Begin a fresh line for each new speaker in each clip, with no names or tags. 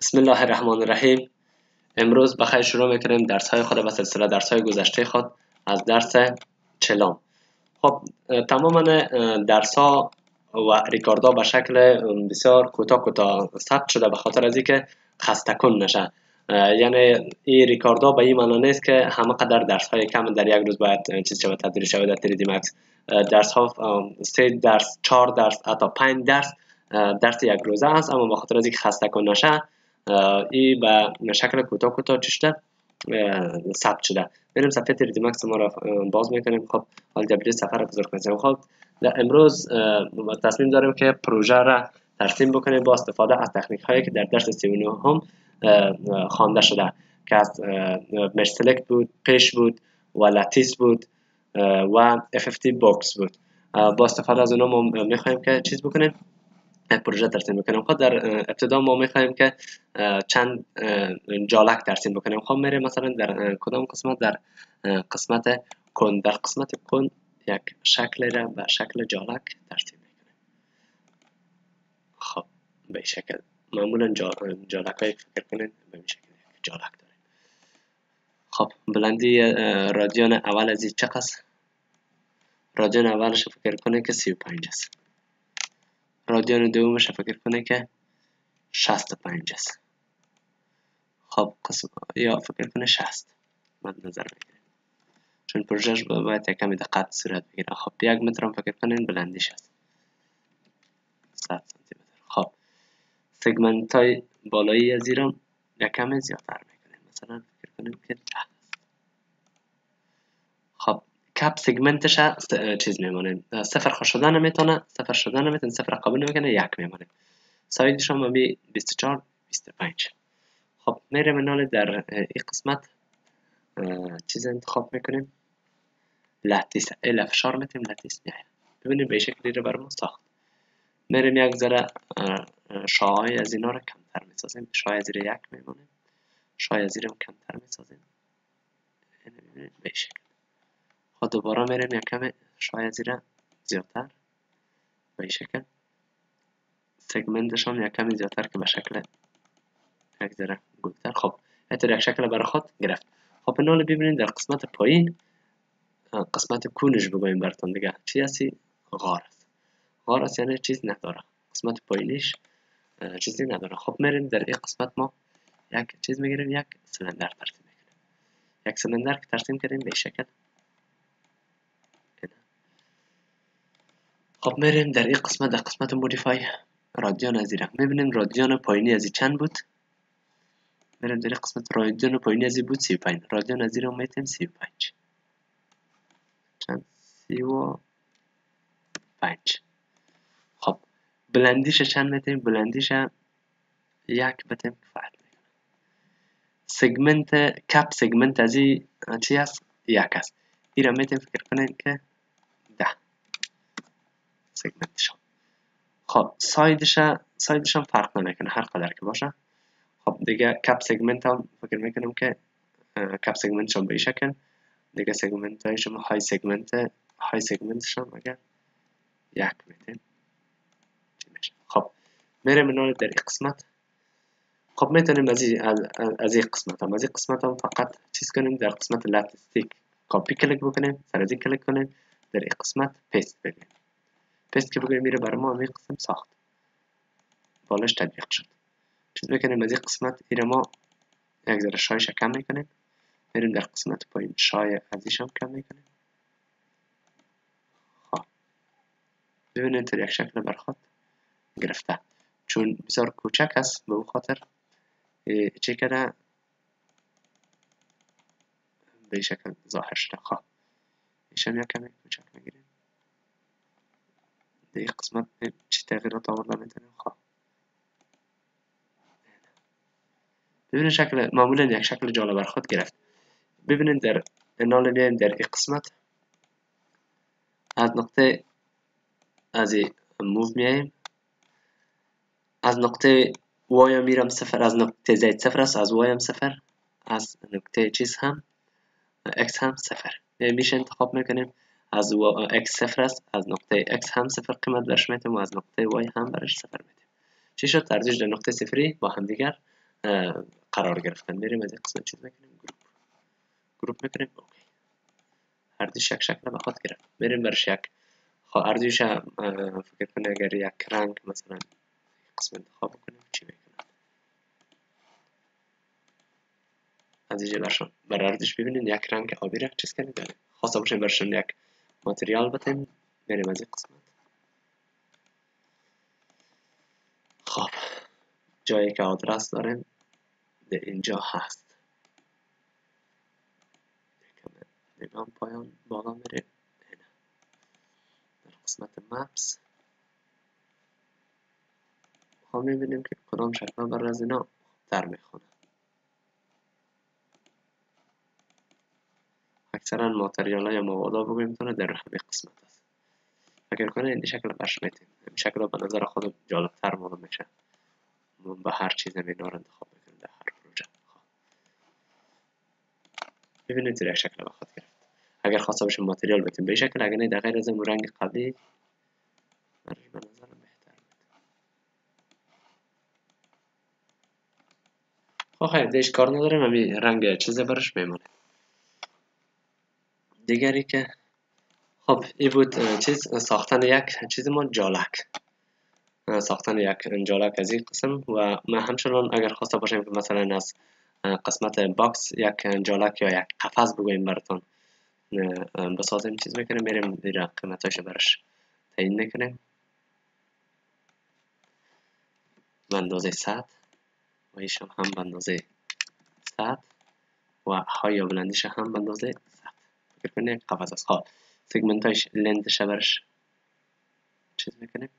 بسم الله الرحمن الرحیم. امروز بخیر شروع می‌کنیم درس های خود به سلسله درس های گذشته خود از درس چلام. خب تماما درس ها و ریکارد ها به شکل بسیار کوتاه کوتاه ثبت شده به خاطر از اینکه خسته کن نشه یعنی این ریکارد ها به این معنا نیست که همه قدر درس های کم در یک روز باید چیز شود تدریس شود در تریدی مکس. درس ها سه درس چهار درس حتی پنج درس درس یک روزه است اما به خاطر از اینکه خسته کن نشه ای به شکل کوتاه کوتاه چشته ثبت شده. بریم صفحه تریدی مکس ما را باز می‌کنیم. خب حال دبلیو سفر بزرگ کنیم خب امروز تصمیم داریم که پروژه را ترسیم بکنیم با استفاده از تکنیک هایی که در درس 39 هم خوانده شده. که از مرسلکت بود پیش بود و لاتیس بود و FFT باکس بود. با استفاده از اونها ما می‌خوایم که چیز بکنیم؟ پروژه ترسیم بکنیم خب در ابتدا ما می‌خوایم که چند جالک ترسیم بکنیم. خب میریم مثلا در کدام قسمت؟ در قسمت کن در قسمت کن یک شکل را به شکل جالک ترسیم می‌کنیم. خب به شکل. معمولا جالک های فکر کنید به شکل جالک داریم. خب بلندی رادیان اول از این چقدر رادیان اولش فکر کنید که 35 است. رادیان دومش فکر کنه که 65 است. خب قسم یا فکر کنه 60 من نظر بگیریم چون پروژهش باید یک کمی دقت صورت بگیره. خب یک متر هم فکر کنین بلندیش است 100 سانتی متر خب سگمنت های بالایی از ایران یک کمی زیادتر می‌کنیم مثلا فکر کنیم که 10 خب کپ سگمنتش چیز میمونه. صفر شدن نمی‌تونه صفر شدن نمی‌تونه صفر قابل نمی‌کنه یک میمونه. سایدش هم بی 24 25 خب میریم منال در این قسمت. چیز انتخاب می‌کنیم. لاتیس ال فشار میتیم لاتیس نه ببینیم به شکلی رو برام ساخت. میریم یک ذره شاهای از اینا رو کمتر می‌سازیم. شای از یک میمونه. شای از کمتر می‌سازیم. به شکل خب دوباره میریم یک کم شاید زیر زیادتر به این شکل. سگمنتش یک کمی زیادتر که به شکل یک ذره گلتر خب اینطور یک شکل برای خود گرفت. خب این ببینید در قسمت پایین. قسمت کونش بگویم براتون دیگه. چی هستی؟ غار است غار است یعنی چیز نداره. قسمت پایینش چیزی نداره. خب میریم در این قسمت ما یک چیز می‌گیریم یک سلندر ترسیم می‌کنیم یک سلندر که ترسیم کردیم به شکل. خب میریم در این قسمت در قسمت مودیفای رادیان از ایره می‌بینیم رادیان پایینی از چند بود؟ میریم در این قسمت رادیان پایینی از بود؟ سی پایین رادیان از ایره میتیم سی پنج. چند؟ سی و پنج. خب بلندیش چند میتیم بلندیش یک بتیم می‌کنه segment cap segment از این چی هست؟ یک است این را میتیم فکر کنیم که segment شان خب side ش side ش هم فرق نمی‌کنه هر قدر که باشه. خب دیگه cap segment هم فکر می‌کنم که کپ سگمنتش هم به این شکل دیگه سگمنت های شما های سگمنت های سگمنتش هم اگر یک میتین خب میره منال در این قسمت. خب می‌تونیم از این از این قسمت هم از این قسمت هم فقط چیز کنیم در قسمت لاتستیک کپی کلیک بکنیم سر از کلیک کنیم در این قسمت پیست بگیم پست که بگویم میره برای ما همه قسم ساخت. بالاش تطبیق شد. چیز می‌کنیم از این قسمت ایره ما یک ذره شایش کم می‌کنیم میریم در قسمت پایین شای ازیش هم کم می‌کنیم خب. ببینید تا یک شکل برخواد گرفته. چون بسیار کوچک است به او خاطر چه کرده به شکل ظاهر شده. خب. ایشم یک کمی کوچک می‌گیریم در قسمت چی تغییرات آورده می‌تونیم خب ببینید شکل معمولا یک شکل جالب بر خود گرفت ببینید در انال بیایم در این قسمت از نقطه از موو میاییم از نقطه وایم میرم صفر از نقطه زید صفر است از وایم صفر از نقطه چیز هم اکس هم صفر میشه انتخاب می‌کنیم از x صفر است از نقطه x هم صفر قیمت برش میتیم و از نقطه y هم برش صفر میتیم چی شد؟ ترجیح در نقطه صفری با هم دیگر قرار گرفتن. میریم از این قسمت چیز می‌کنیم group. group می‌کنیم OK. هر دیش یک شکل به خود گرفت. میریم برش یک. خب هر فکر کنه اگر یک رنگ مثلا قسم انتخاب کنیم چی می‌کنم از اینجا برشان بر اردش ببینید یک رنگ آبی را چیز کنید خواسته باشیم برشان یک ماتریال بتیم بریم از این قسمت. خب جایی که آدرس داریم در اینجا هست. نگاه پایان بالا میره در قسمت مپس. ها می‌بینیم که کدام شکل بر از اینا در می‌خونه. اکثرا ماتریال های مواد بگویم تونه در همین قسمت است. اگر کنه این شکل برش میتیم این شکل به نظر خود جالبتر معلوم میشه. من به هر چیز اینا رو انتخاب می‌کنیم در هر پروژه. ببینید زیر شکل به خود گرفت. اگر خواسته باشیم ماتریال بتیم به شکل اگر نه در غیر از رنگ قبلی به نظر بهتر خب دیش کار نداریم. همین رنگ چیز برش میمونه. دیگری که خب این بود چیز ساختن یک چیز ما جالک. ساختن یک جالک از این قسم و ما همچنان اگر خواسته باشیم که مثلا از قسمت box یک جالک یا یک قفس بگویم براتون بسازیم چیز می‌کنیم میریم دیر قیمتاش برش تعیین می‌کنیم. به اندازه 100 و ایشان هم به اندازه 100 و های بلندیش هم به اندازه 100 فکر کنید قفس است ها سگمنت هایش لنتش برش چیز می‌کنیم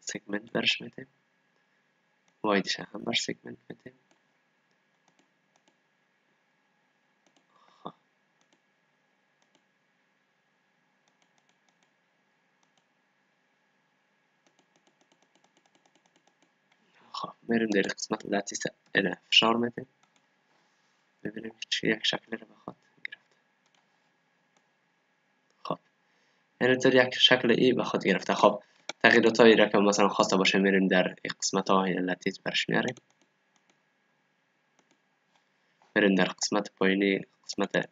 سگمنت برش میدیم وایدش هم بر سگمنت میدیم خب میریم در قسمت لاتیس فشار میدیم ببینیم یک شکل رو بخواد گرفت خب اینطور یک شکل ای بخواد گرفته. خب تغییرات هایی را که مثلا خواسته باشه میریم در قسمت های لاتیس برش میاریم. میریم در قسمت پایینی قسمت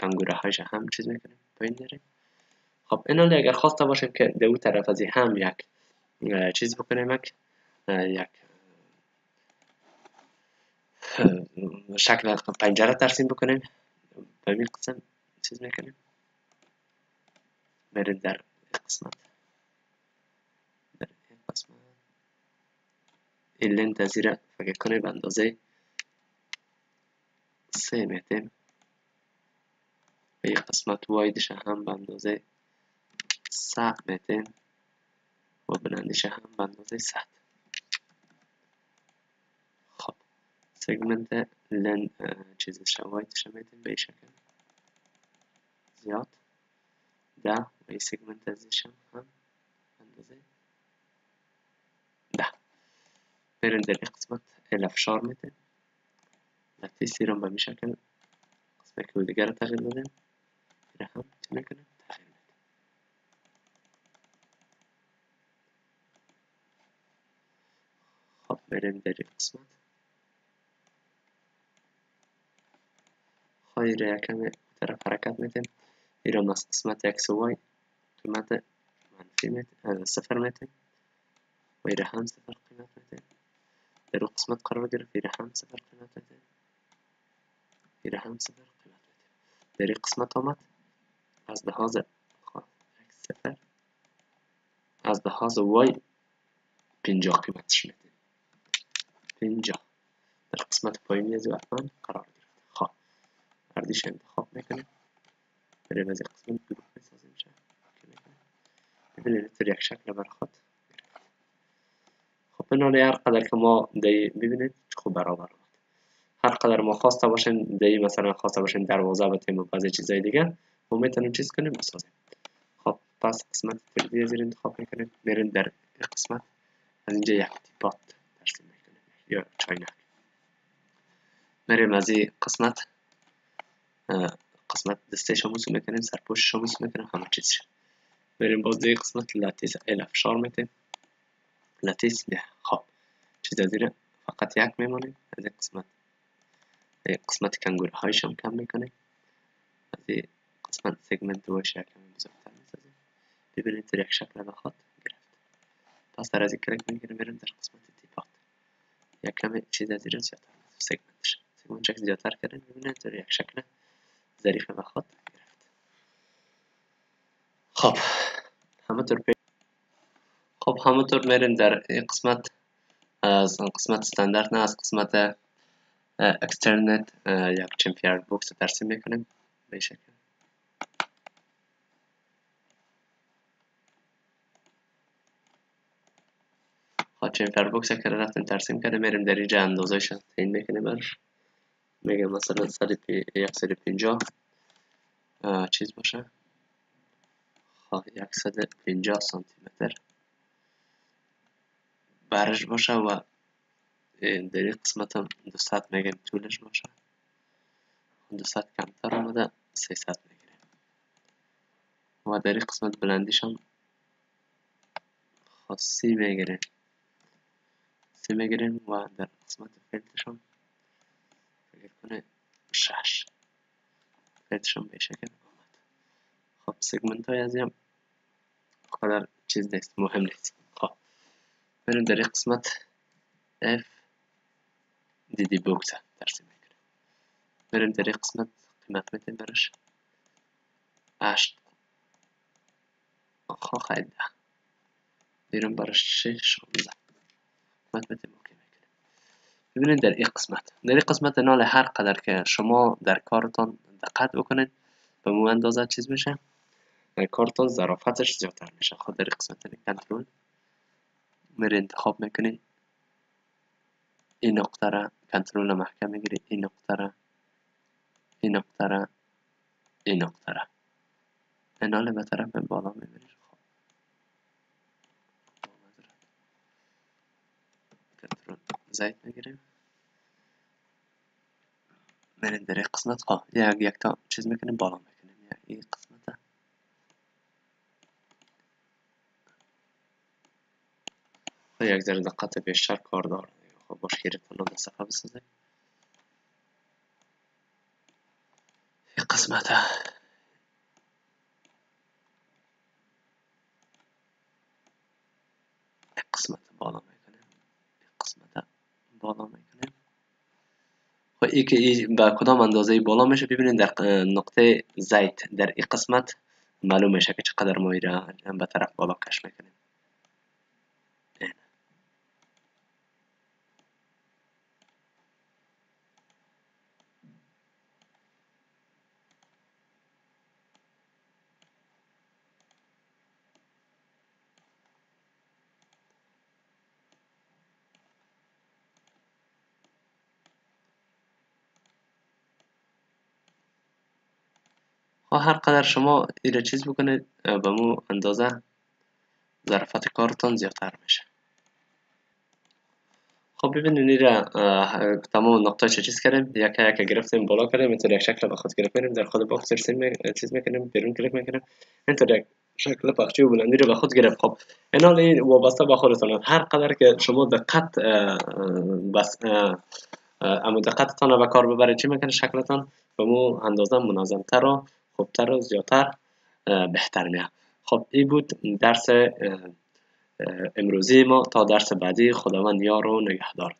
کنگوره هایش هم چیز می‌کنیم پایین میریم. خب این اگر خواسته باشیم که دو طرف از هم یک چیز بکنیم یک یک شکل پنجره ترسیم بکنیم. به این قسم چیز می‌کنیم. بریم در قسمت. در این قسمت. این لنت زیر فکر کنیم اندازه سه میتیم به قسمت وایدش هم به اندازه صد میتیم و بلندش هم به اندازه صد. سگمنت لن چیز شوایدش میدیم به شکل. زیاد. ده و این سگمنت ازش هم اندازه ده بریم در قسمت الافشار میدیم لطیسی رو به شکل قسمت که دیگر تغییر دادیم این هم چه می‌کنیم تغییر میدیم خب بریم در قسمت های را کمی طرف حرکت میتیم إلى يبقى بناقص x و y قيمتا منفي متر صفر متر وإلى هم صفر قيمة متر لو قسمة قرار جرف إلى هم صفر قيمة متر إلى هم صفر قيمة متر داري قسمة ومت قصد هذا x صفر. قصد هذا y بنجا قيمة متر بنجا در قسمت پایین یه زیاد من قرار گرفت. خب اردیش انتخاب میکنیم. از قسمت گروه بسازیم ببینید یک شکل برخواد خب بنان هر قدر که ما دی ببینید خوب برابر بود. هر قدر ما خواسته باشیم دی مثلا خواسته باشیم دروازه بتیم و بعضی چیزای دیگه ما می‌تونیم چیز کنیم بسازیم. خب پس قسمت تردی زیر انتخاب می‌کنیم میریم در قسمت. از اینجا یک تیپات ترسیم می‌کنیم. یا چاینک میریم از این قسمت. قسمت دستش رو موسوم می‌کنیم سرپوشش رو موسوم می‌کنیم همه چیزش بریم باز دیگه قسمت لاتیس ال افشار میتیم لاتیس نه خب. چیز زیر فقط یک میمانیم از این قسمت. قسمت کنگوره هایش هم کم می‌کنیم. از این قسمت سگمنت دوش یک کمی بزرگتر می‌سازیم ببینید در یک شکل بخواد گرفت. پس در از این کلیک می‌گیریم میریم در قسمت تیپات یک کمی چیز از این زیادتر. سگمنتش. سگمنت چک زیادتر کردیم. ببینید در شکل. ظریف بخواد خب همونطور خب همونطور میریم در این قسمت. از قسمت استاندارد نه از قسمت اکسترنت یک چمپیر بوکس ترسیم می‌کنیم. به شکل. خب چمپیر بوکس که رفتیم ترسیم کرده میریم در اینجا اندازهش تعیین می‌کنیم. برش میگه مثلا 150 چیز باشه؟ خب 150 سانتی متر برش باشه و در این قسمت هم 200 میگیم طولش باشه. 200 کمتر آمده 300 می‌گیریم. و در این قسمت بلندیش هم خاصی می‌گیریم. سی می‌گیریم و در قسمت فیلتش هم فکر کنه شش. فیلتش هم به شکل آمد خب سگمنت های از هم قدر چیز نیست مهم نیست. خب بریم در قسمت F دیدی بوکس ترسیم می‌کنیم. بریم در قسمت قیمت میتیم برش هشت. آخا خیلی ده. بیرون شش شانزه قیمت میتیم ببینید در این قسمت. در این قسمت نال هر قدر که شما در کارتان دقت بکنید به مو اندازه چیز میشه. در کارتان ظرافتش زیادتر میشه. خود در این قسمت کنترل. میره انتخاب می‌کنید این نقطه را کنترل محکم می‌گیری این نقطه را. این نقطه را. این نقطه را. انال به طرف بالا می‌بری خب. کنترل. زید می‌گیریم. میریم در قسمت خب یک یک تا چیز می‌کنیم بالا می‌کنیم این قسمت یک ذره دقت بیشتر کار داره خب باش گرفتن به صفحه بسازیم این قسمت قسمت بالا می‌کنیم قسمت بالا می‌کنیم خب ای که ای به کدام اندازه بالا میشه ببینید در نقطه زیت در این قسمت معلوم میشه که چقدر ما را به طرف بالا کش می‌کنیم. هر قدر شما ایره چیز بکنید به مو اندازه ظرفت کارتان زیادتر میشه. خب ببینید ایره تمام نقطه چه چیز کردیم یک یک گرفتیم بالا کردیم اینطور یک شکل به خود گرفتیم در خود باکس رسیم چیز می‌کنیم بیرون کلیک می‌کنیم اینطور یک شکل پخچه و بلندی رو به خود گرفت. خب این وابسته به خودتان هر قدر که شما دقت بس اما دقتتان به کار ببرید چی می‌کنه شکلتان؟ به مو اندازه منظمتر و خوبتر و زیادتر بهتر میاد. خب این بود درس امروزی ما. تا درس بعدی خداوند یار و نگهدارت